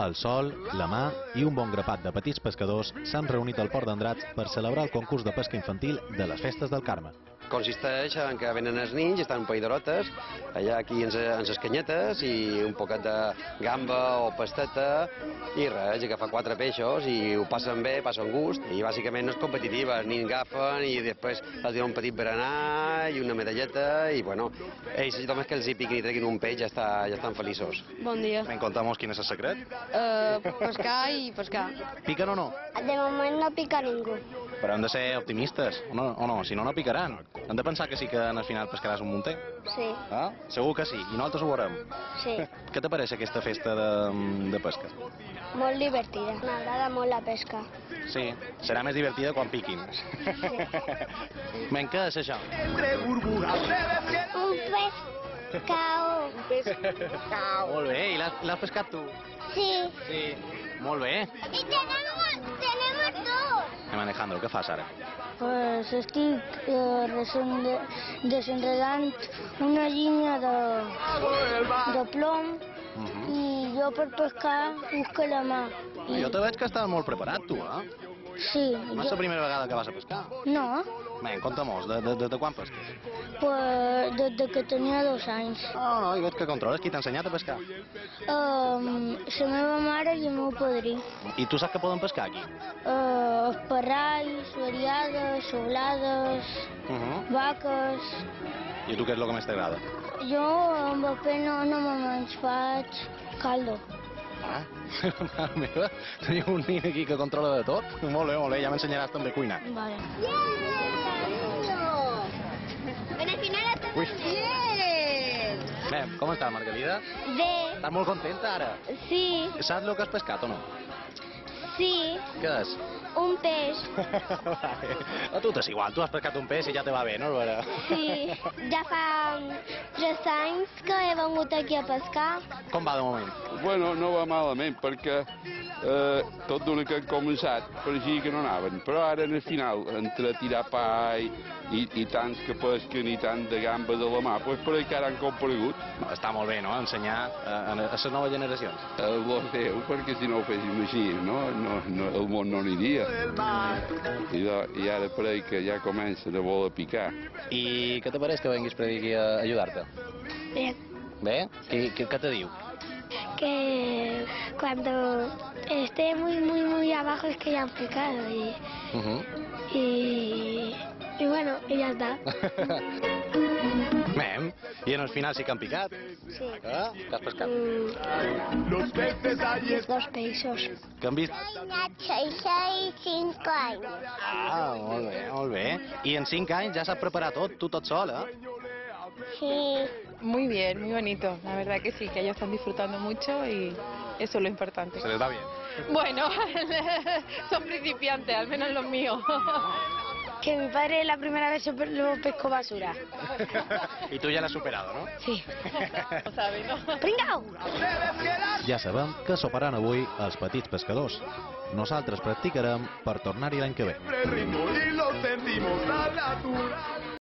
El sol, la mà i un bon grapat de petits pescadors s'han reunit al Port d'Andrats per celebrar el concurs de pesca infantil de les festes del Carme. consisteix en que venen els nins, estan un parell d'horotes, allà aquí ens, ens escanyetes i un poquet de gamba o pasteta i res, i agafar quatre peixos i ho passen bé, passen gust i bàsicament no és competitiva, els nins agafen i després els diuen un petit berenar i una medalleta i bueno, ells només que els hi piquin i treguin un peix ja, està, ja estan feliços. Bon dia. Ben, contamos quin és el secret. Uh, pescar i pescar. Piquen o no? De moment no pica ningú. Però hem de ser optimistes, o no, o no? si no, no picaran. Hem de pensar que sí que al final pescaràs un munter. Sí, Ah? Segur que sí, i nosaltres ho veurem. sí. Què t'apareix aquesta festa de, de pesca? Molt divertida. M'agrada molt la pesca. Sí, serà més divertida quan piquin. Ben, què és això? Un pescao. Molt bé, i l'has pescat tu? Sí. Sí. Molt bé. Y tenemos, tenemos dos. Anem, Alejandro, què fas ara? Pues estic eh, desenredant una línia de, de plom Uh -huh. i jo per pescar busco la mà. I, Jo te veig que estàs molt preparat, tu, eh? Sí, No és la primera vegada que vas a pescar. no, Ben, conta molts, de, de, de, de quan pesques? pues des que tenia dos anys. No, no, i veig que controles qui t'ha ensenyat a pescar. Um, la meva mare i el meu padrí. I tu saps que poden pescar aquí? Uh, esparralls, variades, soblades, Uh -huh. vaques... I tu què és el que més t'agrada? Jo amb el pell no, no me menys faig caldo. Ah, mare meva, teniu un nin aquí que controla de tot? Molt bé, molt bé, ja m'ensenyaràs també a cuinar. Vale. En el final Ui. Bé, com està, Margarida? Bé, Estàs molt contenta ara? sí, Saps el que has pescat o no? Sí, Què és? un peix. vale. A tu t'és igual, tu has pescat un peix i ja te va bé, no? Sí, ja fa tres anys que he vengut aquí a pescar. Com va de moment? Bueno, no va malament, perquè eh, tot d'una que han començat pareixia que no anaven, però ara en el final, entre tirar pa i, i, i tants que pesquen i tant de gamba de la mà, doncs per que ara han comparegut. Està molt bé, no?, ensenyar a, a, a les noves generacions. El bo Déu, perquè si no ho féssim així, no, no, no, el món no aniria. I, de, I ara pareix que ja comencen a voler picar. I què te pareix que venguis per aquí a ajudar-te? Bien. Bé? Què, què, què te diu? Que cuando esté muy, muy, muy abajo es que ya han picado y, Uh -huh. y, y bueno, y ya está. Mem, i en el final sí que han picat. Sí. Ah, que has pescat? Dos peixos. Que han vist? Seis y cinco años. Ah, molt bé, molt bé. I en 5 anys ja saps preparar tot, tu tot sol, eh? Sí. Muy bien, muy bonito. La verdad que sí, que ellos están disfrutando mucho y eso es lo importante. Se les da bien. Bueno, son principiantes, al menos los míos. Que mi padre la primera vez lo pescó basura. I tu ja l'has superado, no? Sí. Lo sabe, ¿no? ¡Pringao! Ja sabem que soparan avui els petits pescadors. Nosaltres practicarem per tornar-hi l'any que ve. ritmo y lo sentimos al natural.